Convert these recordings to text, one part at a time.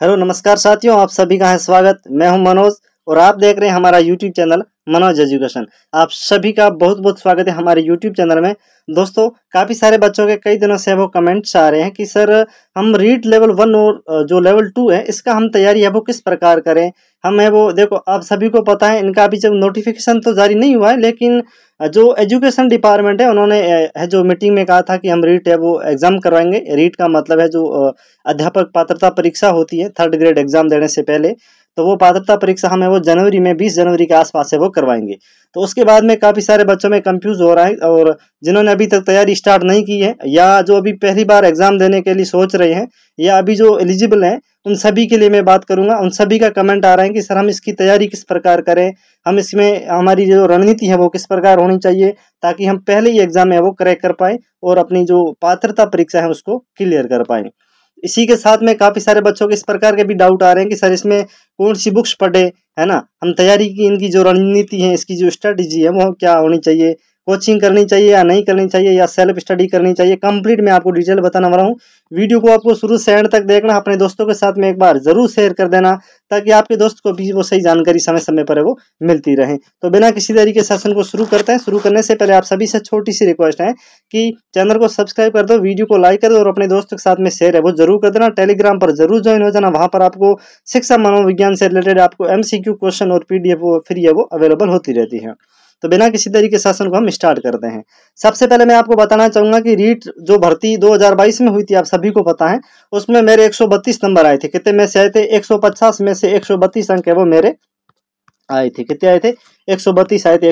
Hello नमस्कार साथियों आप सभी का है स्वागत। मैं हूँ मनोज। और आप देख रहे हैं हमारा यूट्यूब चैनल मनोज एजुकेशन। आप सभी का बहुत बहुत स्वागत है हमारे यूट्यूब चैनल में। दोस्तों, काफ़ी सारे बच्चों के कई दिनों से वो कमेंट्स आ रहे हैं कि, सर, हम रीड लेवल वन और जो लेवल टू है, इसका हम तैयारी है वो किस प्रकार करें? हम है वो, देखो, आप सभी को पता है, इनका अभी जब नोटिफिकेशन तो जारी नहीं हुआ है, लेकिन जो एजुकेशन डिपार्टमेंट है, उन्होंने है जो मीटिंग में कहा था कि हम रीट है वो एग्ज़ाम करवाएँगे। रीट का मतलब है जो अध्यापक पात्रता परीक्षा होती है थर्ड ग्रेड एग्ज़ाम देने से पहले। तो वो पात्रता परीक्षा हमें वो जनवरी में, बीस जनवरी के आसपास से वो करवाएँगे। तो उसके बाद में काफ़ी सारे बच्चों में कंफ्यूज हो रहा है और जिन्होंने अभी तक तैयारी स्टार्ट नहीं की है या जो अभी पहली बार एग्ज़ाम देने के लिए सोच रहे हैं या अभी जो एलिजिबल हैं, उन सभी के लिए मैं बात करूँगा। उन सभी का कमेंट आ रहा है कि, सर, हम इसकी तैयारी किस प्रकार करें? हम इसमें हमारी जो रणनीति है वो किस प्रकार होनी चाहिए ताकि हम पहले ही एग्ज़ाम है वो क्रैक कर पाएँ और अपनी जो पात्रता परीक्षा है उसको क्लियर कर पाएँ? इसी के साथ में काफ़ी सारे बच्चों के इस प्रकार के भी डाउट आ रहे हैं कि सर इसमें कौन सी बुक्स पढ़े, है ना? हम तैयारी की, इनकी जो रणनीति है, इसकी जो स्ट्रेटेजी है, वो क्या होनी चाहिए? कोचिंग करनी चाहिए या नहीं करनी चाहिए या सेल्फ स्टडी करनी चाहिए कंप्लीट मैं आपको डिटेल बताने वाला हूँ। वीडियो को आपको शुरू से एंड तक देखना, अपने दोस्तों के साथ में एक बार ज़रूर शेयर कर देना, ताकि आपके दोस्त को भी वो सही जानकारी समय समय पर वो मिलती रहे। तो बिना किसी तरीके सेशन को शुरू करते हैं, शुरू करने से पहले आप सभी से छोटी सी रिक्वेस्ट है कि चैनल को सब्सक्राइब कर दो वीडियो को लाइक कर दो और अपने दोस्तों के साथ में शेयर है, वो ज़रूर कर देना। टेलीग्राम पर ज़रूर ज्वाइन हो जाना, वहाँ पर आपको शिक्षा, मनोविज्ञान से रिलेटेड आपको एमसीक्यू क्वेश्चन और पीडीएफ वो फ्री है, वो अवेलेबल होती रहती है। तो बिना किसी तरीके शासन को हम स्टार्ट करते हैं। सबसे पहले मैं आपको बताना चाहूँगा कि रीट जो भर्ती 2022 में हुई थी, आप सभी को पता है, उसमें मेरे 132 नंबर आए थे। कितने में से आए थे? 150 में से 132 अंक है, वो मेरे आए थे। कितने आए थे? 132 आए थे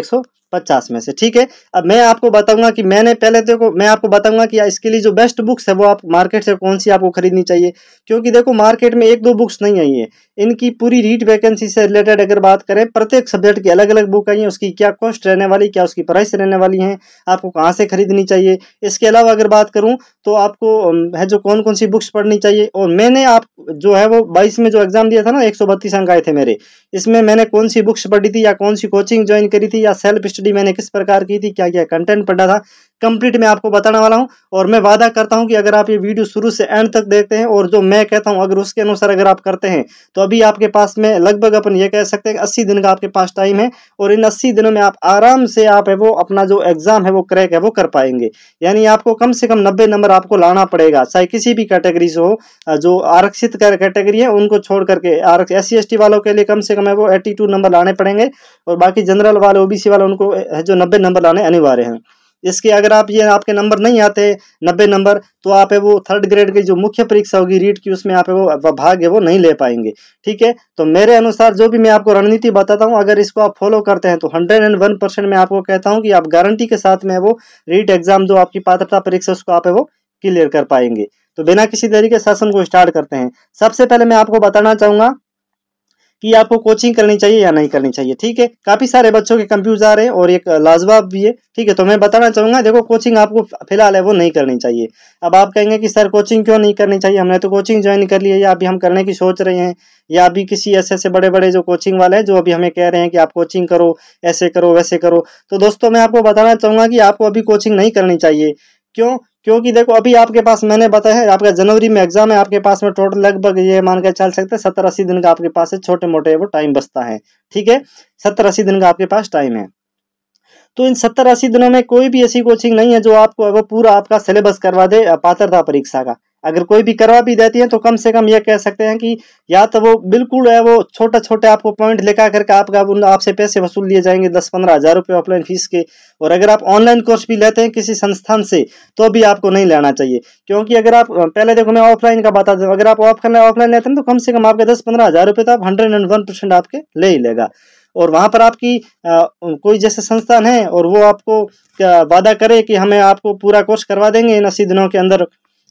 पचास में से, ठीक है? अब मैं आपको बताऊँगा कि मैंने पहले देखो, मैं आपको बताऊँगा कि इसके लिए जो बेस्ट बुक्स है वो आप मार्केट से कौन सी आपको खरीदनी चाहिए? क्योंकि देखो मार्केट में एक दो बुक्स नहीं आई है। इनकी पूरी रीट वैकेंसी से रिलेटेड अगर बात करें, प्रत्येक सब्जेक्ट की अलग अलग बुक आई है, उसकी क्या कॉस्ट रहने वाली, क्या उसकी प्राइस रहने वाली है, आपको कहाँ से खरीदनी चाहिए? इसके अलावा अगर बात करूँ तो आपको है जो कौन कौन सी बुक्स पढ़नी चाहिए? और मैंने आप, जो है वो बाईस में जो एग्ज़ाम दिया था ना, एक अंक आए थे मेरे। इसमें मैंने कौन सी बुक्स पढ़ी थी या कौन सी कोचिंग ज्वाइन करी थी या सेल्फ स्टडी मैंने किस प्रकार की थी? क्या क्या कंटेंट पढ़ा था? कंप्लीट मैं आपको बताने वाला हूँ और मैं वादा करता हूँ कि अगर आप ये वीडियो शुरू से एंड तक देखते हैं और जो मैं कहता हूँ, अगर उसके अनुसार अगर आप करते हैं तो अभी आपके पास में लगभग अपन ये कह सकते हैं अस्सी दिन का आपके पास टाइम है और इन अस्सी दिनों में आप आराम से आप है वो अपना जो एग्ज़ाम है वो क्रैक है वो कर पाएँगे। यानी आपको कम से कम नब्बे नंबर आपको लाना पड़ेगा, चाहे किसी भी कैटेगरी से हो जो आरक्षित कैटेगरी है, उनको छोड़ करके एस सी वालों के लिए कम से कम है वो एट्टी नंबर लाने पड़ेंगे और बाकी जनरल वाले ओबीसी वाले, उनको जो नब्बे नंबर लाने अनिवार्य हैं। इसके अगर आप ये आपके नंबर नहीं आते, नब्बे नंबर तो आप है वो थर्ड ग्रेड की जो मुख्य परीक्षा होगी रीट की, उसमें आप है वो भाग है वो नहीं ले पाएँगे। ठीक है? तो मेरे अनुसार जो भी मैं आपको रणनीति बताता हूँ, अगर इसको आप फॉलो करते हैं तो हंड्रेड एंड वन परसेंट मैं आपको कहता हूँ कि आप गारंटी के साथ में वो रीट एग्ज़ाम जो आपकी पात्रता परीक्षा उसको आप है वो क्लियर कर पाएँगे। तो बिना किसी तरीके शासन को स्टार्ट करते हैं। सबसे पहले मैं आपको बताना चाहूँगा कि आपको कोचिंग करनी चाहिए या नहीं करनी चाहिए, ठीक है? काफ़ी सारे बच्चों के कंफ्यूज आ रहे हैं और एक लाजवाब भी है, ठीक है? तो मैं बताना चाहूँगा, देखो कोचिंग आपको फ़िलहाल है, वो नहीं करनी चाहिए। अब आप कहेंगे कि, सर कोचिंग क्यों नहीं करनी चाहिए? हमने तो कोचिंग ज्वाइन कर ली है या अभी हम करने की सोच रहे हैं। या अभी किसी ऐसे ऐसे बड़े बड़े जो कोचिंग वाले हैं, जो अभी हमें कह रहे हैं कि, आप कोचिंग करो, ऐसे करो, वैसे करो। तो दोस्तों, मैं आपको बताना चाहूँगा कि आपको अभी कोचिंग नहीं करनी चाहिए। क्यों? क्योंकि देखो, अभी आपके पास मैंने बताया है, आपका जनवरी में एग्ज़ाम है, आपके पास में टोटल लगभग ये मान के चल सकते हैं, सत्तर अस्सी दिन का आपके पास है, छोटे मोटे वो टाइम बचता है, ठीक है? सत्तर अस्सी दिन का आपके पास टाइम है। तो इन सत्तर अस्सी दिनों में कोई भी ऐसी कोचिंग नहीं है जो आपको, वो पूरा आपका सिलेबस करवा दे, पात्रता परीक्षा का। अगर कोई भी करवा भी देती है तो कम से कम ये कह सकते हैं कि या तो वो बिल्कुल है वो छोटे छोटे आपको पॉइंट लेकर करके आपका आपसे पैसे वसूल लिए जाएँगे दस पंद्रह हज़ार रुपये ऑफलाइन फ़ीस के। और अगर आप ऑनलाइन कोर्स भी लेते हैं किसी संस्थान से तो भी आपको नहीं लेना चाहिए। क्योंकि अगर आप पहले देखो मैं ऑफलाइन का बता दूँ अगर आप ऑफलाइन ऑफलाइन लेते हैं तो कम से कम आपके दस पंद्रह हज़ार रुपये तो आप हंड्रेड एंड वन परसेंट आपके ले ही लेगा। और वहाँ पर आपकी आ, कोई जैसे संस्थान है और वो आपको वादा करे कि हमें आपको पूरा कोर्स करवा देंगे इन अस्सी दिनों के अंदर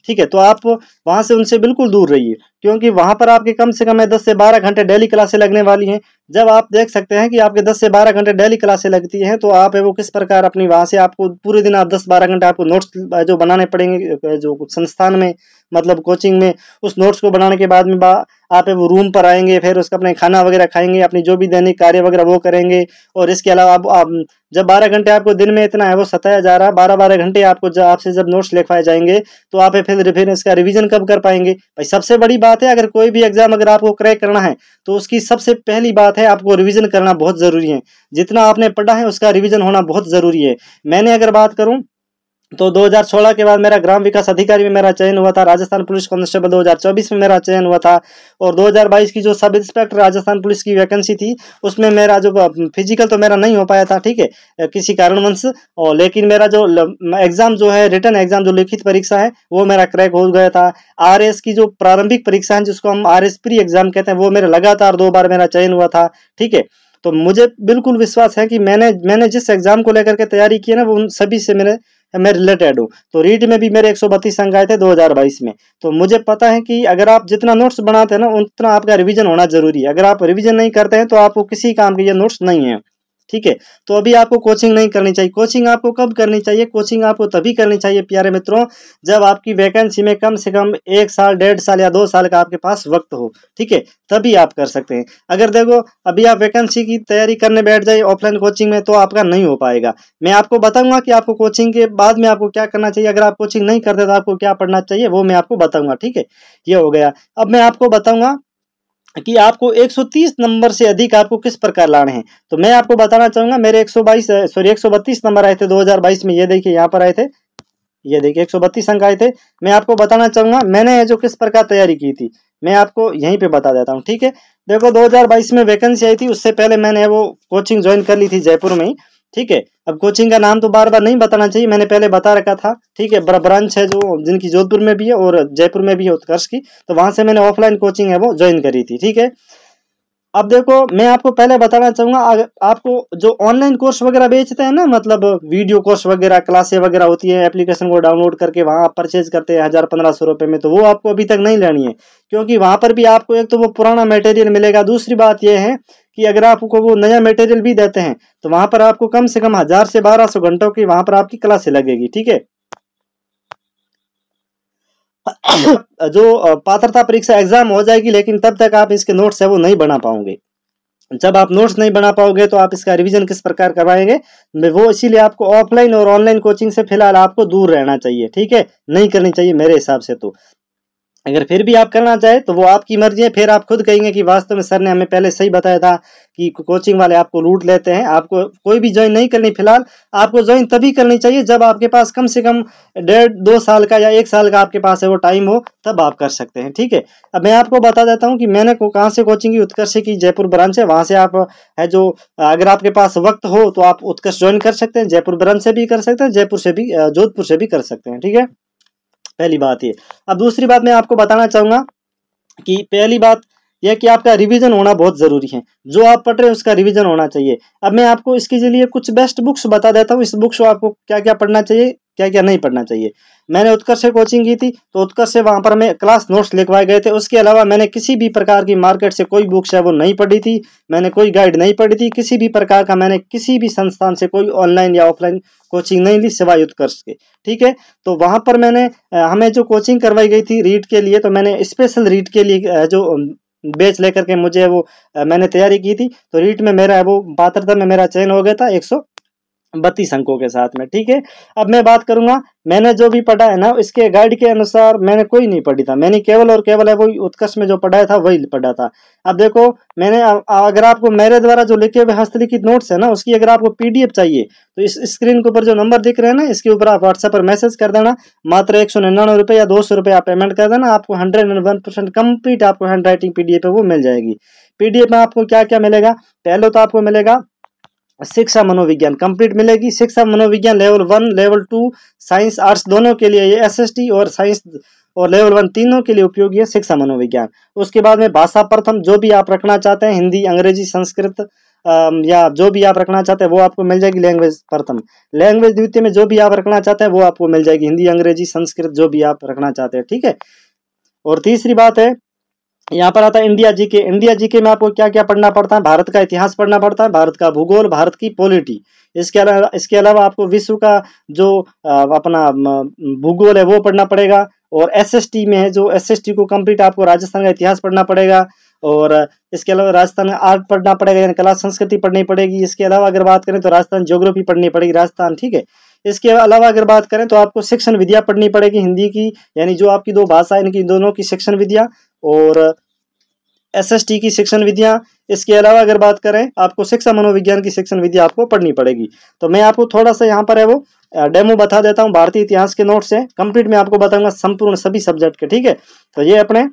ठीक है तो आप वहाँ से उनसे बिल्कुल दूर रहिए। क्योंकि वहाँ पर आपके कम से कम है दस से बारह घंटे डेली क्लासें लगने वाली हैं। जब आप देख सकते हैं कि आपके दस से बारह घंटे डेली क्लासें लगती हैं तो आप है वो किस प्रकार अपनी वहाँ से आपको पूरे दिन आप दस बारह घंटे आपको नोट्स जो बनाने पड़ेंगे जो संस्थान में मतलब कोचिंग में उस नोट्स को बनाने के बाद में बा, आप वो रूम पर आएँगे फिर उसका अपने खाना वगैरह खाएँगे अपनी जो भी दैनिक कार्य वगैरह वो करेंगे और इसके अलावा आप, आप जब बारह घंटे आपको दिन में इतना है वो सताया जा रहा है बारह बारह घंटे आपको आपसे जब नोट्स लिखवाए जाएँगे तो आप फिर फिर इसका रिविजन कब कर पाएँगे? भाई सबसे बड़ी बात है, अगर कोई भी एग्ज़ाम अगर आपको क्रैक करना है तो उसकी सबसे पहली बात है, आपको रिविजन करना बहुत ज़रूरी है। जितना आपने पढ़ा है, उसका रिविजन होना बहुत ज़रूरी है। मैंने अगर बात करूँ तो 2016 के बाद मेरा ग्राम विकास अधिकारी में मेरा चयन हुआ था, राजस्थान पुलिस कांस्टेबल 2024 में मेरा चयन हुआ था और 2022 की जो सब इंस्पेक्टर राजस्थान पुलिस की वैकेंसी थी, उसमें मेरा जो फ़िज़िकल तो मेरा नहीं हो पाया था, ठीक है किसी कारणवंश, और लेकिन मेरा जो एग्ज़ाम जो है, रिटर्न एग्ज़ाम जो लिखित परीक्षा है, वो मेरा क्रैक हो गया था। आरएस की जो प्रारंभिक परीक्षा है, जिसको हम आरएस प्री एग्ज़ाम कहते हैं, वो मेरा लगातार दो बार मेरा चयन हुआ था, ठीक है। तो मुझे बिल्कुल विश्वास है कि मैंने मैंने जिस एग्ज़ाम को लेकर के तैयारी की है ना, वो उन सभी से मेरे मैं रिलेटेड हूँ। तो रीट में भी मेरे एक सौ बत्तीस अंक आए थे 2022 में। तो मुझे पता है कि अगर आप जितना नोट्स बनाते हैं ना, उतना आपका रिविजन होना ज़रूरी है। अगर आप रिविजन नहीं करते हैं तो आपको किसी काम के ये नोट्स नहीं है। ठीक है? तो अभी आपको कोचिंग नहीं करनी चाहिए। कोचिंग आपको कब करनी चाहिए? कोचिंग आपको तभी करनी चाहिए, प्यारे मित्रों, जब आपकी वैकेंसी में कम से कम एक साल, डेढ़ साल या दो साल का आपके पास वक्त हो, ठीक है? तभी आप कर सकते हैं। अगर देखो, अभी आप वैकेंसी की तैयारी करने बैठ जाए ऑफलाइन कोचिंग में तो आपका नहीं हो पाएगा। मैं आपको बताऊँगा कि आपको कोचिंग के बाद में आपको क्या करना चाहिए। अगर आप कोचिंग नहीं करते तो आपको क्या पढ़ना चाहिए, वो मैं आपको बताऊँगा, ठीक है? ये हो गया। अब मैं आपको बताऊँगा कि आपको 130 नंबर से अधिक आपको किस प्रकार लाने हैं? तो मैं आपको बताना चाहूँगा, मेरे 122 सॉरी 132 नंबर आए थे 2022 में। ये देखिए, यहाँ पर आए थे। ये देखिए 132 अंक आए थे। मैं आपको बताना चाहूँगा, मैंने जो किस प्रकार तैयारी की थी, मैं आपको यहीं पे बता देता हूँ, ठीक है? देखो 2022 में वैकेंसी आई थी, उससे पहले मैंने वो कोचिंग ज्वाइन कर ली थी जयपुर में ही। ठीक है? अब कोचिंग का नाम तो बार बार नहीं बताना चाहिए, मैंने पहले बता रखा था, ठीक है? ब्रांच है जो, जिनकी जोधपुर में भी है और जयपुर में भी है उत्कर्ष की तो वहाँ से मैंने ऑफलाइन कोचिंग है वो ज्वाइन करी थी, ठीक है? अब देखो, मैं आपको पहले बताना चाहूँगा आपको जो ऑनलाइन कोर्स वगैरह बेचते हैं ना मतलब वीडियो कोर्स वगैरह क्लासे वगैरह होती है एप्लीकेशन को डाउनलोड करके वहाँ आप परचेज करते हैं, हज़ार पंद्रह सौ रुपए में तो वो आपको अभी तक नहीं लेनी है, क्योंकि वहाँ पर भी आपको एक तो वो पुराना मटेरियल मिलेगा, दूसरी बात यह है कि अगर आपको वो नया मटेरियल भी देते हैं तो वहाँ पर आपको कम से कम हज़ार से बारह सौ घंटों की वहाँ पर आपकी क्लासे लगेगी, ठीक है? जो पात्रता परीक्षा एग्ज़ाम हो जाएगी, लेकिन तब तक आप इसके नोट्स है वो नहीं बना पाओगे। जब आप नोट्स नहीं बना पाओगे तो आप इसका रिवीजन किस प्रकार करवाएँगे वो इसीलिए आपको ऑफलाइन और ऑनलाइन कोचिंग से फ़िलहाल आपको दूर रहना चाहिए, ठीक है? नहीं करनी चाहिए मेरे हिसाब से तो। अगर फिर भी आप करना चाहे तो वो आपकी मर्ज़ी है। फिर आप खुद कहेंगे कि वास्तव में सर ने हमें पहले सही बताया था कि कोचिंग वाले आपको लूट लेते हैं। आपको कोई भी ज्वाइन नहीं करनी फ़िलहाल। आपको ज्वाइन तभी करनी चाहिए जब आपके पास कम से कम डेढ़, दो साल का या एक साल का आपके पास है, वो टाइम हो, तब आप कर सकते हैं। ठीक है? अब मैं आपको बता देता हूँ कि मैंने को कहाँ से कोचिंग की, उत्कर्ष की, जयपुर ब्रांच है वहाँ से आप है जो, अगर आपके पास वक्त हो तो आप उत्कर्ष ज्वाइन कर सकते हैं। जयपुर ब्रांच से भी कर सकते हैं, जयपुर से भी जोधपुर से भी कर सकते हैं। ठीक है? पहली बात ये। अब दूसरी बात मैं आपको बताना चाहूँगा कि पहली बात यह कि आपका रिवीजन होना बहुत ज़रूरी है। जो आप पढ़ रहे हैं, उसका रिवीजन होना चाहिए। अब मैं आपको इसके लिए कुछ बेस्ट बुक्स बता देता हूँ। इस बुक्स को आपको क्या क्या पढ़ना चाहिए क्या क्या नहीं पढ़ना चाहिए। मैंने उत्कर्ष से कोचिंग की थी तो उत्कर्ष से वहाँ पर मैं क्लास नोट्स लिखवाए गए थे। उसके अलावा मैंने किसी भी प्रकार की मार्केट से कोई बुक्स है, वो नहीं पढ़ी थी। मैंने कोई गाइड नहीं पढ़ी थी। किसी भी प्रकार का मैंने किसी भी संस्थान से कोई ऑनलाइन या ऑफलाइन कोचिंग नहीं ली, सिवाय उत्कर्ष के। ठीक है? तो वहाँ पर मैंने हमें जो कोचिंग करवाई गई थी रीड के लिए तो मैंने स्पेशल रीड के लिए जो बेच लेकर के मुझे वो मैंने तैयारी की थी। तो रीट में मेरा वो, पात्रता में मेरा चयन हो गया था एक सौ। बत्तीस अंकों के साथ में, ठीक है? अब मैं बात करूँगा, मैंने जो भी पढ़ा है ना, इसके गाइड के अनुसार मैंने कोई नहीं पढ़ी था। मैंने केवल और केवल है, वही उत्कर्ष में जो पढ़ाया था, वही पढ़ा था। अब देखो, मैंने अगर आपको मेरे द्वारा जो लिखे हुए हस्तलिखित नोट्स है ना, उसकी अगर आपको पीडीएफ चाहिए तो इस स्क्रीन के ऊपर जो नंबर दिख रहे हैं ना, इसके ऊपर आप व्हाट्सएप पर मैसेज कर देना। मात्र एक सौ निन्यानवे रुपये या दो सौ रुपये आप पेमेंट कर देना, आपको hundred and one percent complete आपको हैंड राइटिंग पीडीएफ वो मिल जाएगी। पीडीएफ में आपको क्या क्या मिलेगा? पहले तो आपको मिलेगा शिक्षा मनोविज्ञान कंप्लीट मिलेगी। शिक्षा मनोविज्ञान level one level two science arts दोनों के लिए ये एसएसटी और साइंस और लेवल वन तीनों के लिए उपयोगी है शिक्षा मनोविज्ञान। उसके बाद में भाषा प्रथम, जो भी आप रखना चाहते हैं, हिंदी, अंग्रेज़ी, संस्कृत या जो भी आप रखना चाहते हैं, वो आपको मिल जाएगी लैंग्वेज प्रथम। लैंग्वेज द्वितीय में जो भी आप रखना चाहते हैं, वो आपको मिल जाएगी हिंदी, अंग्रेज़ी, संस्कृत, जो भी आप रखना चाहते हैं, ठीक है? और तीसरी बात है यहाँ पर आता है इंडिया जीके। इंडिया जीके में आपको क्या क्या पढ़ना पड़ता है? भारत का इतिहास पढ़ना पड़ता है, भारत का भूगोल, भारत की पॉलिटी इसके अलावा इसके अलावा आपको विश्व का जो अपना भूगोल है वो पढ़ना पड़ेगा और एसएसटी में है जो एसएसटी को कंप्लीट आपको राजस्थान का इतिहास पढ़ना पड़ेगा और इसके अलावा राजस्थान आर्ट पढ़ना पड़ेगा, यानी कला संस्कृति पढ़नी पड़ेगी। इसके अलावा अगर बात करें तो राजस्थान ज्योग्राफी पढ़नी पड़ेगी, राजस्थान, ठीक है? इसके अलावा अगर बात करें तो आपको शिक्षण विद्या पढ़नी पड़ेगी, हिंदी की, यानी जो आपकी दो भाषा है, इनकी दोनों की शिक्षण विद्या और एसएसटी की शिक्षण विद्या इसके अलावा अगर बात करें, आपको शिक्षा मनोविज्ञान की शिक्षण विद्या आपको पढ़नी पड़ेगी। तो मैं आपको थोड़ा सा यहाँ पर है वो डेमो बता देता हूँ, भारतीय इतिहास के नोट से कंप्लीट में आपको बताऊँगा संपूर्ण सभी सब्जेक्ट के, ठीक है? तो ये अपने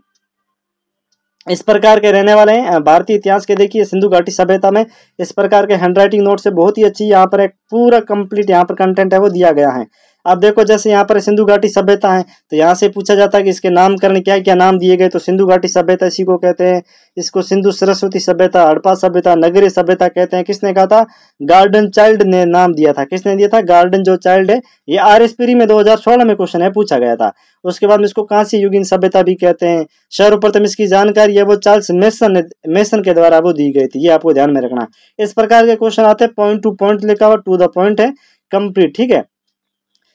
इस प्रकार के रहने वाले हैं। भारतीय इतिहास के देखिए, सिंधु घाटी सभ्यता में इस प्रकार के हैंडराइटिंग नोट से बहुत ही अच्छी यहाँ पर एक पूरा कंप्लीट यहाँ पर कंटेंट है, वो दिया गया है। अब देखो, जैसे यहाँ पर सिंधु घाटी सभ्यता है तो यहाँ से पूछा जाता है कि इसके नामकरण क्या क्या नाम दिए गए तो सिंधु घाटी सभ्यता इसी को कहते हैं। इसको सिंधु सरस्वती सभ्यता हड़प्पा सभ्यता, नगरी सभ्यता कहते हैं। किसने कहा था? गार्डन चाइल्ड ने नाम दिया था। किसने दिया था? गार्डन जो चाइल्ड है, ये आर एस में दो हज़ार सोलह में क्वेश्चन है, पूछा गया था। उसके बाद में इसको कांसी युगीन सभ्यता भी कहते हैं। सर्वप्रथम इसकी जानकारी है, वो चार्ल्स मेसन मेसन के द्वारा वो दी गई थी, ये आपको ध्यान में रखना। इस प्रकार के क्वेश्चन आते हैं पॉइंट टू पॉइंट लिखा हुआ टू द पॉइंट है कंप्लीट ठीक है?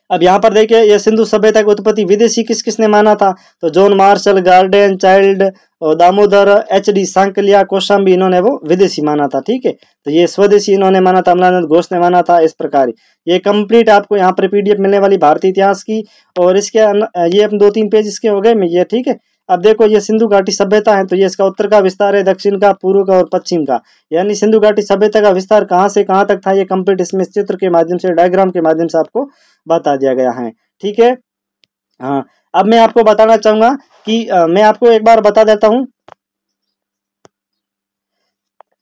अब यहाँ पर देखिए, ये सिंधु सभ्यता की उत्पत्ति विदेशी किस किसने माना था? तो जॉन मार्शल, गार्डन, चाइल्ड, और दामोदर, एच डी सांकलिया कोशाम्बी इन्होंने वो विदेशी माना था, ठीक है? तो ये स्वदेशी इन्होंने माना था, अमलानंद घोष ने माना था, इस प्रकार ये कंप्लीट आपको यहाँ पर पीडीएफ मिलने वाली भारतीय इतिहास की, और इसके ये दो तीन पेज इसके हो गए ये, ठीक है? अब देखो ये सिंधु घाटी सभ्यता है तो ये इसका उत्तर का विस्तार है दक्षिण का पूर्व का और पश्चिम का। यानी सिंधु घाटी सभ्यता का विस्तार कहाँ से कहाँ तक था ये कंप्लीट इसमें चित्र के माध्यम से डायग्राम के माध्यम से आपको बता दिया गया है। ठीक है? हाँ अब मैं आपको बताना चाहूँगा कि आ, मैं आपको एक बार बता देता हूँ।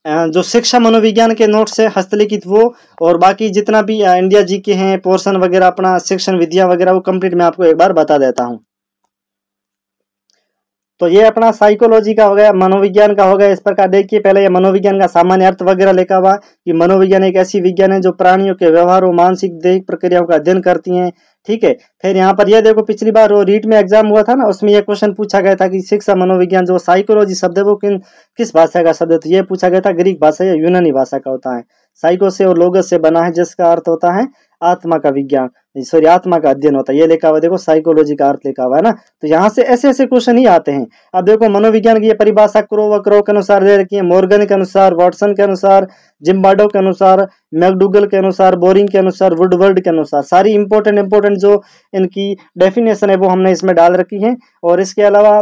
जो शिक्षा मनोविज्ञान के नोट से हस्तलिखित वो और बाकी जितना भी इंडिया जी के हैं पोर्शन वगैरह अपना शिक्षण विद्या वगैरह वो कंप्लीट मैं आपको एक बार बता देता हूँ। तो ये अपना साइकोलॉजी का हो गया, मनोविज्ञान का हो गया, इस प्रकार देखिए, पहले ये मनोविज्ञान का सामान्य अर्थ वगैरह लिखा हुआ कि मनोविज्ञान एक ऐसी विज्ञान है जो प्राणियों के व्यवहार और मानसिक दैहिक प्रक्रियाओं का अध्ययन करती हैं, ठीक है? फिर यहाँ पर यह देखो, पिछली बार वो रीट में एग्ज़ाम हुआ था ना, उसमें यह क्वेश्चन पूछा गया था कि शिक्षा, मनोविज्ञान जो साइकोलॉजी शब्द है वो किन, किस भाषा का शब्द है? तो ये पूछा गया था ग्रीक भाषा या यूनानी भाषा का होता है। साइको से और लोगस से बना है जिसका अर्थ होता है आत्मा का विज्ञान। सॉरी, आत्मा का अध्ययन होता है। ये लिखा हुआ देखो साइकोलॉजी का अर्थ लिखा हुआ है ना? तो यहाँ से ऐसे ऐसे क्वेश्चन ही आते हैं। अब देखो, मनोविज्ञान की ये परिभाषा क्रो व क्रो के अनुसार, दे रखी है मोर्गन के अनुसार, वॉटसन के अनुसार, जिम्बाडो के अनुसार, मैकडूगल के अनुसार, बोरिंग के अनुसार, वुडवर्ड के अनुसार। सारी इंपॉर्टेंट इंपॉर्टेंट जो इनकी डेफिनेशन है, वो हमने इसमें डाल रखी है। और इसके अलावा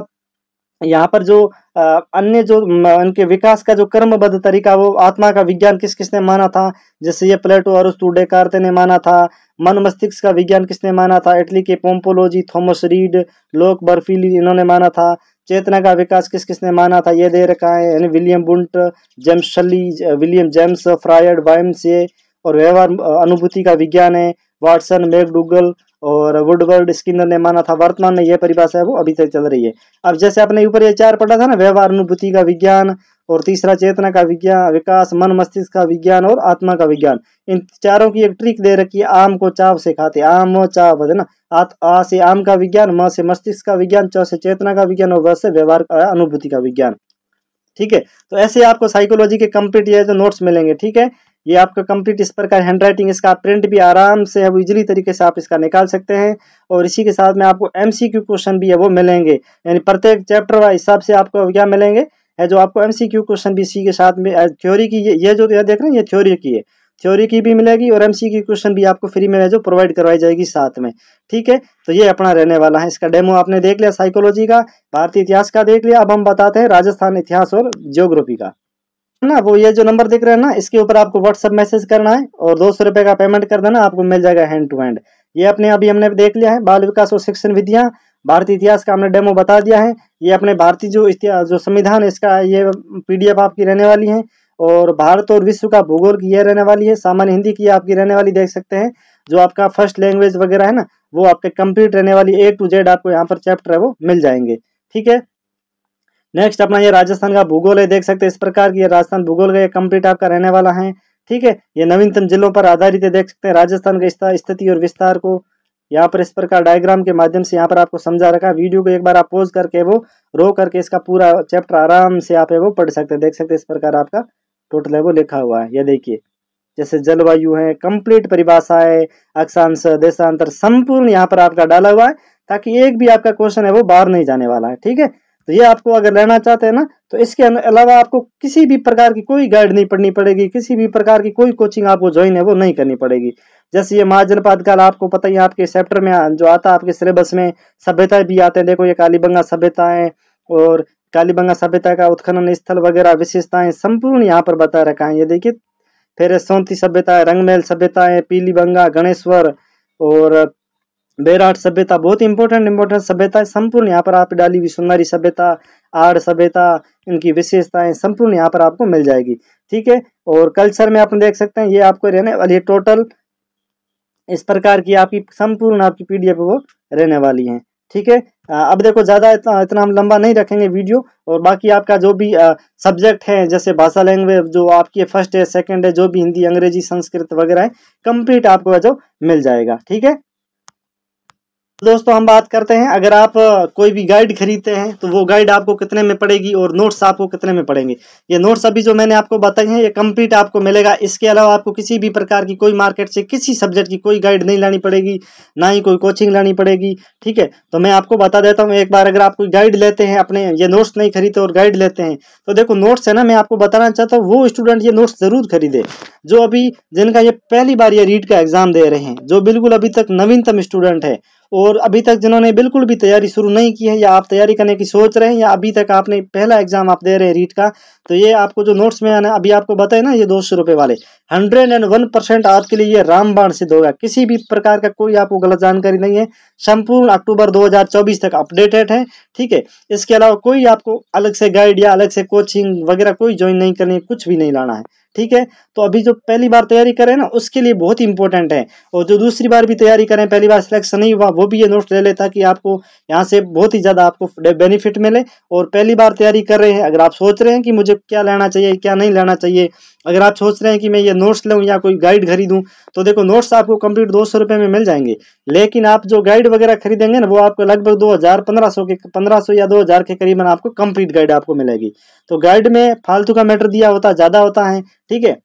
यहाँ पर जो अन्य जो उनके विकास का जो क्रमबद्ध तरीका, वो आत्मा का विज्ञान किस, किसने माना था? जैसे ये प्लेटो और डेकार्ते ने माना था, मन मस्तिष्क का विज्ञान किसने माना था? इटली के पोम्पोलॉजी, थॉमस रीड, लोक बर्फीली, इन्होंने माना था। चेतना का विकास किस, किसने माना था? ये दे रखा है, यानी William Wundt, James Sully William James, Freud वाइम्स ये, और व्यवहार, अनुभूति का विज्ञान है। वाटसन मैकडूगल और वुडवर्ड स्किनर ने माना था। वर्तमान में यह परिभाषा है, वो अभी तक चल रही है। अब जैसे आपने ऊपर ये चार पढ़ा था ना, व्यवहार, अनुभूति का विज्ञान और तीसरा चेतना का विज्ञान, विकास, मन, मस्तिष्क का विज्ञान और आत्मा का विज्ञान। इन चारों की एक ट्रिक दे रखी है, आम को चाव से खाते। आम चाव है ना, आत, आ से आम का विज्ञान, म से मस्तिष्क का विज्ञान, च से चेतना का विज्ञान और व से व्यवहार अनुभूति का विज्ञान। ठीक है? तो ऐसे आपको साइकोलॉजी के कंप्लीट ये जो नोट्स मिलेंगे, ठीक है? ये आपका कंप्लीट इस प्रकार हैंड राइटिंग इसका प्रिंट भी आराम से वो इजिली तरीके से आप इसका निकाल सकते हैं। और इसी के साथ में आपको एमसीक्यू क्वेश्चन भी है वो मिलेंगे। यानी प्रत्येक चैप्टर वाइज हिसाब से आपको क्या मिलेंगे? है जो आपको एमसीक्यू क्वेश्चन भी इसी के साथ में थ्योरी की ये, ये जो देख रहे हैं ये थ्योरी की है। थ्योरी की भी मिलेगी और एमसी की क्वेश्चन भी आपको फ्री में जो प्रोवाइड करवाई जाएगी साथ में। ठीक है? तो ये अपना रहने वाला है इसका डेमो आपने देख लिया साइकोलॉजी का भारतीय इतिहास का देख लिया। अब हम बताते हैं राजस्थान इतिहास और जियोग्राफी का। ना, वो ये जो नंबर दिख रहा है ना, इसके ऊपर आपको व्हाट्सअप मैसेज करना है और दो सौ रुपए का पेमेंट कर देना, आपको मिल जाएगा हैंड टू हैंड ये अपने अभी हमने देख लिया है, बाल विकास और शिक्षण विधियाँ, भारतीय इतिहास का हमने डेमो बता दिया है। ये अपने भारतीय जो इतिहास जो संविधान इसका ये पीडीएफ आपकी रहने वाली है और भारत और विश्व का भूगोल की यह रहने वाली है, सामान्य हिंदी की आपकी रहने वाली देख सकते हैं। जो आपका फ़र्स्ट लैंग्वेज वगैरह है ना, वो आपके कंप्लीट रहने वाली ए टू जेड आपको यहाँ पर चैप्टर है, वो मिल जाएँगे। ठीक है? नेक्स्ट अपना ये राजस्थान का भूगोल है देख सकते हैं इस प्रकार की राजस्थान भूगोल का ये कंप्लीट आपका रहने वाला है। ठीक है? ये नवीनतम जिलों पर आधारित है देख सकते हैं राजस्थान का स्थिति और विस्तार को। यहाँ पर इस प्रकार डायग्राम के माध्यम से यहाँ पर आपको समझा रखा वीडियो को एक बार आप पोज करके वो रो करके इसका पूरा चैप्टर आराम से आप है वो पढ़ सकते हैं। देख सकते हैं इस प्रकार आपका टोटल है वो लिखा हुआ है। ये देखिए, जैसे जलवायु है कंप्लीट परिभाषा है, अक्षांश, देशांतर संपूर्ण यहाँ पर आपका डाला हुआ है, ताकि एक भी आपका क्वेश्चन है वो बाहर नहीं जाने वाला है। ठीक है? तो ये आपको अगर लेना चाहते हैं ना तो इसके अलावा आपको किसी भी प्रकार की कोई गाइड नहीं पढ़नी पड़ेगी, किसी भी प्रकार की कोई कोचिंग आपको ज्वाइन है, वो नहीं करनी पड़ेगी। जैसे ये महाजनपाद काल आपको पता ही आपके चैप्टर में जो आता है, आपके सिलेबस में सभ्यताएँ भी आते हैं। देखो ये कालीबंगा सभ्यताएँ और कालीबंगा सभ्यता का उत्खनन स्थल वगैरह विशेषताएँ संपूर्ण यहाँ पर बता रखा है। ये देखिए, फिर सौंती सभ्यता रंगमेल सभ्यताएँ, पीलीबंगा, गणेश्वर और बेराट सभ्यता, बहुत इंपॉर्टेंट इंपॉर्टेंट सभ्यता है, संपूर्ण यहाँ पर आप डाली हुई सुनारी सभ्यता आड़ सभ्यता, इनकी विशेषताएँ संपूर्ण यहाँ पर आपको मिल जाएगी, ठीक है? और कल्चर में आप देख सकते हैं, ये आपको रहने वाली है टोटल इस प्रकार की आपकी संपूर्ण आपकी पीडीएफ वो रहने वाली है, ठीक है? अब देखो, ज़्यादा इतना इतना हम लंबा नहीं रखेंगे वीडियो, और बाकी आपका जो भी सब्जेक्ट है, जैसे भाषा लैंग्वेज जो आपकी फ़र्स्ट है सेकंड है, जो भी हिंदी, अंग्रेज़ी, संस्कृत वगैरह है कंप्लीट आपको जो मिल जाएगा, ठीक है? दोस्तों, हम बात करते हैं। अगर आप कोई भी गाइड खरीदते हैं तो वो गाइड आपको कितने में पड़ेगी और नोट्स आपको कितने में पड़ेंगे? ये नोट्स अभी जो मैंने आपको बताए हैं, ये कंप्लीट आपको मिलेगा। इसके अलावा आपको किसी भी प्रकार की कोई मार्केट से किसी सब्जेक्ट की कोई गाइड नहीं लानी पड़ेगी, ना ही कोई कोचिंग लानी पड़ेगी, ठीक है? तो मैं आपको बता देता हूँ, एक बार अगर आप कोई गाइड लेते हैं, अपने ये नोट्स नहीं खरीदते और गाइड लेते हैं तो देखो नोट्स है ना, मैं आपको बताना चाहता हूँ, वो स्टूडेंट ये नोट्स ज़रूर खरीदे। जो अभी जिनका ये पहली बार ये रीड का एग्ज़ाम दे रहे हैं, जो बिल्कुल अभी तक नवीनतम स्टूडेंट है और अभी तक जिन्होंने बिल्कुल भी तैयारी शुरू नहीं की है, या आप तैयारी करने की सोच रहे हैं, या अभी तक आपने पहला एग्ज़ाम आप दे रहे हैं रीट का तो ये आपको जो नोट्स में आना, अभी आपको बताए ना ये दो सौ रुपये वाले। हंड्रेड एंड वन परसेंट आपके लिए ये रामबाण सिद्ध होगा। किसी भी प्रकार का कोई आपको गलत जानकारी नहीं है। संपूर्ण अक्टूबर 2024 तक अपडेटेड है, ठीक है? इसके अलावा कोई आपको अलग से गाइड या अलग से कोचिंग वगैरह कोई ज्वाइन नहीं करनी है, कुछ भी नहीं लाना है। ठीक है? तो अभी जो पहली बार तैयारी करें ना, उसके लिए बहुत इंपॉर्टेंट है। और जो दूसरी बार भी तैयारी करें पहली बार सिलेक्शन नहीं हुआ, वो भी ये नोट्स ले ले ताकि आपको यहाँ से बहुत ही ज़्यादा आपको बेनिफिट मिले। और पहली बार तैयारी कर रहे हैं, अगर आप सोच रहे हैं कि मुझे क्या लेना चाहिए, क्या नहीं लेना चाहिए, अगर आप सोच रहे हैं कि मैं ये नोट्स लूँ या कोई गाइड खरीदूँ तो देखो नोट्स आपको कंप्लीट दो सौ में मिल जाएँगे। लेकिन आप जो गाइड वगैरह खरीदेंगे ना, वो आपको लगभग दो हज़ार, पंद्रह सौ के, पंद्रह सौ या दो हज़ार के करीबन आपको कंप्लीट गाइड आपको मिलेगी। तो गाइड में फालतू का मैटर दिया होता, ज़्यादा होता है ठीक है?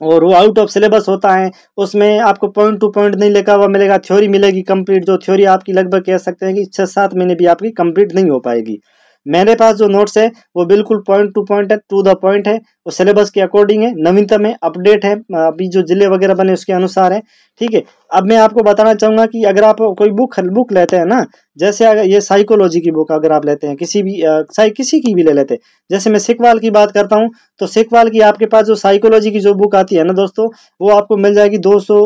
और वो आउट ऑफ़ सिलेबस होता है, उसमें आपको पॉइंट टू पॉइंट नहीं लिखा हुआ मिलेगा थ्योरी मिलेगी कंप्लीट जो थ्योरी आपकी लगभग कह सकते हैं कि छः सात महीने भी आपकी कंप्लीट नहीं हो पाएगी। मेरे पास जो नोट्स है वो बिल्कुल पॉइंट टू पॉइंट है टू द पॉइंट है। वो सिलेबस के अकॉर्डिंग है नवीनतम है अपडेट है अभी जो ज़िले वगैरह बने उसके अनुसार है ठीक है? अब मैं आपको बताना चाहूँगा कि अगर आप कोई बुक बुक लेते हैं ना जैसे अगर ये साइकोलॉजी की बुक अगर आप लेते हैं किसी भी आ, किसी की भी ले लेते हैं। जैसे मैं सिखवाल की बात करता हूँ तो सिखवाल की आपके पास जो साइकोलॉजी की जो बुक आती है ना दोस्तों वो आपको मिल जाएगी दो सौ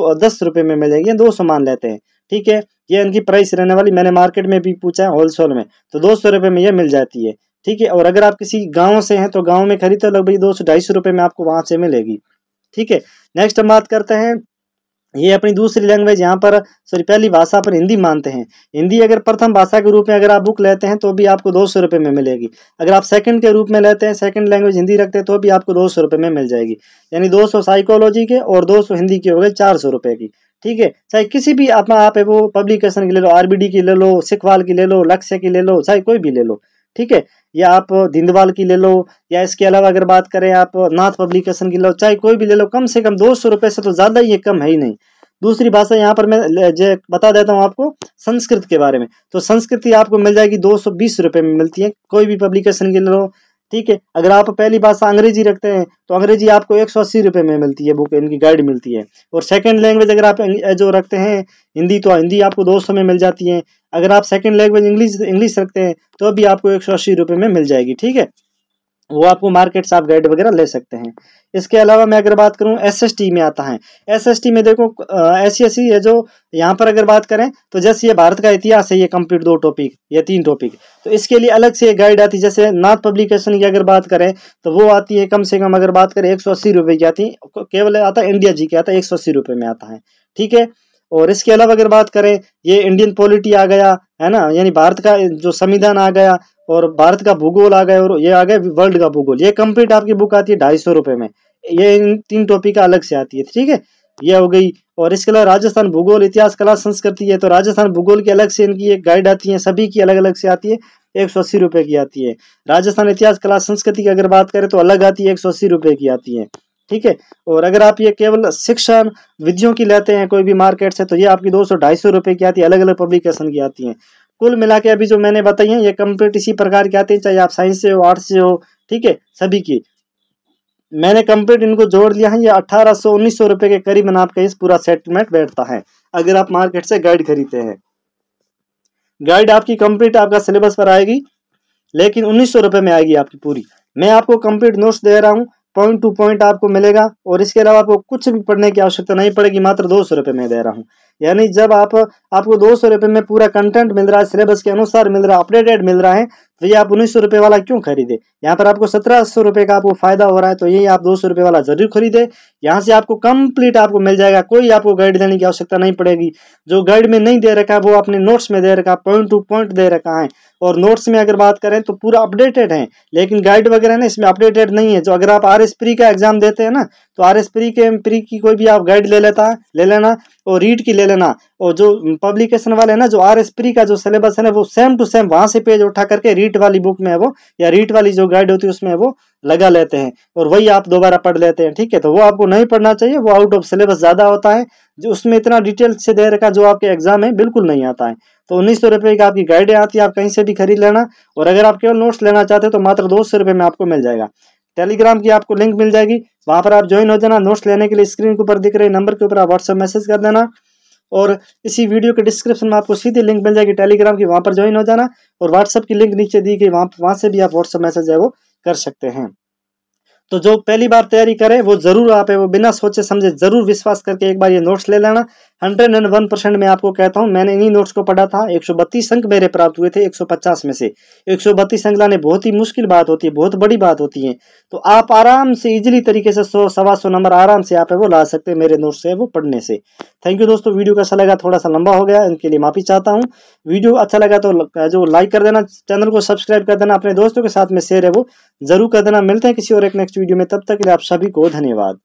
में मिल जाएगी दो सौ मान लेते हैं। ठीक है? ये इनकी प्राइस रहने वाली, मैंने मार्केट में भी पूछा है होलसेल में। तो दो सौ रुपये में ये मिल जाती है, ठीक है? और अगर आप किसी गाँव से हैं तो गाँव में खरीदते हो लगभग दो सौ, ढाई सौ रुपये में आपको वहाँ से मिलेगी, ठीक है? नेक्स्ट हम बात करते हैं, ये अपनी दूसरी लैंग्वेज यहाँ पर सॉरी पहली भाषा पर हिंदी मानते हैं। हिंदी अगर प्रथम भाषा के रूप में अगर आप बुक लेते हैं तो भी आपको दो सौ रुपये में मिलेगी। अगर आप सेकंड के रूप में लेते हैं सेकंड लैंग्वेज हिंदी रखते हैं तो भी आपको दो सौ रुपये में मिल जाएगी। यानी दो सौ साइकोलॉजी के और दो सौ हिंदी के हो गए चार सौ रुपये की। ठीक है? चाहे किसी भी आप आप वो पब्लिकेशन की ले लो आरबीडी की ले लो सिखवाल की ले लो लक्ष्य की ले लो, चाहे कोई भी ले लो, ठीक है? या आप धिंदवाल की ले लो, या इसके अलावा अगर बात करें आप नाथ पब्लिकेशन की लो चाहे कोई भी ले लो, कम से कम दो सौ रुपये से तो ज़्यादा ही कम है ही नहीं। दूसरी भाषा यहाँ पर मैं बता देता हूँ आपको संस्कृत के बारे में। तो संस्कृति आपको मिल जाएगी दो सौ बीस रुपये में मिलती है, कोई भी पब्लिकेशन की ले लो ठीक है, अगर आप पहली बात अंग्रेज़ी रखते हैं तो अंग्रेज़ी आपको एक सौ अस्सी रुपये में मिलती है बुक, इनकी गाइड मिलती है। और सेकंड लैंग्वेज अगर आप जो रखते हैं, हिंदी तो हिंदी आपको दो सौ में मिल जाती है। अगर आप सेकंड लैंग्वेज इंग्लिश इंग्लिश रखते हैं तो भी आपको एक सौ अस्सी रुपये में मिल जाएगी, ठीक है? वो आपको मार्केट से आप गाइड वगैरह ले सकते हैं। इसके अलावा मैं अगर बात करूँ एसएसटी में आता है। एसएसटी में देखो ऐसी ऐसी है जो यहाँ पर अगर बात करें तो जैसे ये भारत का इतिहास है, ये कंप्लीट दो टॉपिक या तीन टॉपिक तो इसके लिए अलग से गाइड आती है, जैसे नाथ पब्लिकेशन की अगर बात करें तो वो आती है कम से कम अगर बात करें, एक सौ की आती केवल आता है इंडिया जी के, आता है एक में आता है। ठीक है? और इसके अलावा अगर बात करें, ये इंडियन पॉलिटी आ गया, है ना? यानी भारत का जो संविधान आ गया और भारत का भूगोल आ गया और ये आ गया वर्ल्ड का भूगोल। ये कंप्लीट आपकी बुक आती है ढाई सौ रुपये में। ये इन तीन टॉपिक अलग से आती है, ठीक है? ये हो गई, और इसके अलावा राजस्थान भूगोल, इतिहास, कला, संस्कृति है तो राजस्थान भूगोल की अलग से इनकी एक गाइड आती है, सभी की अलग अलग से आती है, एक सौ अस्सी रुपये की आती है। राजस्थान इतिहास, कला, संस्कृति की अगर बात करें तो अलग आती है, एक सौ अस्सी रुपये की आती है, ठीक है? और अगर आप ये केवल शिक्षण, विधियों की लेते हैं, कोई भी मार्केट से तो ये आपकी दो सौ ढाई सौ रुपये की आती है अलग अलग पब्लिकेशन की आती है। कुल मिला के अभी जो मैंने बताई है, ये कंप्लीट इसी प्रकार की आती है, चाहे आप साइंस से हो, आर्ट्स से हो, ठीक है, सभी की। मैंने कंप्लीट इनको जोड़ लिया है, ये अठारह सौ, उन्नीस सौ रुपए के करीबन आपका इस पूरा सेटलमेंट बैठता है, अगर आप मार्केट से गाइड खरीदते हैं। गाइड आपकी कंप्लीट आपका सिलेबस पर आएगी, लेकिन उन्नीस सौ रुपए में आएगी आपकी पूरी। मैं आपको कंप्लीट नोट्स दे रहा हूँ पॉइंट टू पॉइंट आपको मिलेगा, और इसके अलावा आपको कुछ भी पढ़ने की आवश्यकता नहीं पड़ेगी, मात्र दो सौ रुपये में दे रहा हूँ। यानी जब आप, आपको दो सौ रुपये में पूरा कंटेंट मिल रहा है सिलेबस के अनुसार मिल रहा है अपडेटेड मिल रहा है तो ये आप उन्नीस सौ वाला क्यों खरीदे? यहाँ पर आपको सत्रह सौ रुपये का आपको फ़ायदा हो रहा है तो यही आप दो सौ रुपये वाला ज़रूर खरीदे। यहाँ से आपको कंप्लीट आपको मिल जाएगा, कोई आपको गाइड देने की आवश्यकता नहीं पड़ेगी। जो गाइड में नहीं दे रखा है वो अपने नोट्स में दे रखा, पॉइंट टू पॉइंट दे रखा है। और नोट्स में अगर बात करें तो पूरा अपडेटेड है, लेकिन गाइड वगैरह ना इसमें अपडेटेड नहीं है। जो अगर आप आर एस प्री का एग्ज़ाम देते हैं ना तो आर एस प्री के, प्री की कोई भी आप गाइड ले लेता है ले लेना और रीड की ले लेना। और जो पब्लिकेशन वाले ना, जो आर एस प्री का जो सिलेबस है ना, वो सेम टू सेम वहाँ से पेज उठा करके रीट वाली बुक में है वो, या रीट वाली जो गाइड होती है उसमें वो लगा लेते हैं। और वही आप दोबारा पढ़ लेते हैं, ठीक है? तो वो आपको नहीं पढ़ना चाहिए, वो आउट ऑफ़ सिलेबस ज़्यादा होता है, जो उसमें इतना डिटेल से दे रखा जो आपके एग्ज़ाम है बिल्कुल नहीं आता है। तो उन्नीस सौ रुपये की आपकी गाइडें आती है, आप कहीं से भी खरीद लेना, और अगर आप केवल नोट्स लेना चाहते हो तो मात्र दो सौ रुपये में आपको मिल जाएगा। टेलीग्राम की आपको लिंक मिल जाएगी, वहाँ पर आप ज्वाइन हो जाना नोट्स लेने के लिए स्क्रीन के ऊपर दिख रहे नंबर के ऊपर आप व्हाट्सएप मैसेज कर देना। और इसी वीडियो के डिस्क्रिप्शन में आपको सीधे लिंक मिल जाएगी टेलीग्राम की, वहाँ पर ज्वाइन हो जाना और व्हाट्सअप की लिंक नीचे दी गई, वहाँ वहाँ से भी आप व्हाट्सअप मैसेज है वो कर सकते हैं। तो जो पहली बार तैयारी करें, वो ज़रूर आप है वो बिना सोचे समझे ज़रूर विश्वास करके एक बार ये नोट्स ले लेना। हंड्रेड एंड वन परसेंट मैं आपको कहता हूँ, मैंने इन्हीं नोट्स को पढ़ा था। एक सौ बत्तीस अंक मेरे प्राप्त हुए थे, एक सौ पचास में से। एक सौ बत्तीस अंक लाने बहुत ही मुश्किल बात होती है, बहुत बड़ी बात होती है। तो आप आराम से इजिली तरीके से सौ, सवा सौ नंबर आराम से आप है वो ला सकते हैं मेरे नोट्स से, वो पढ़ने से। थैंक यू दोस्तों वीडियो कैसा लगा? थोड़ा सा लंबा हो गया, इनके लिए माफ़ी चाहता हूँ। वीडियो अच्छा लगा तो जो लाइक कर देना चैनल को सब्सक्राइब कर देना, अपने दोस्तों के साथ में शेयर है वो, ज़रूर कर देना। मिलते हैं किसी और एक नेक्स्ट वीडियो में, तब तक के लिए आप सभी को धन्यवाद।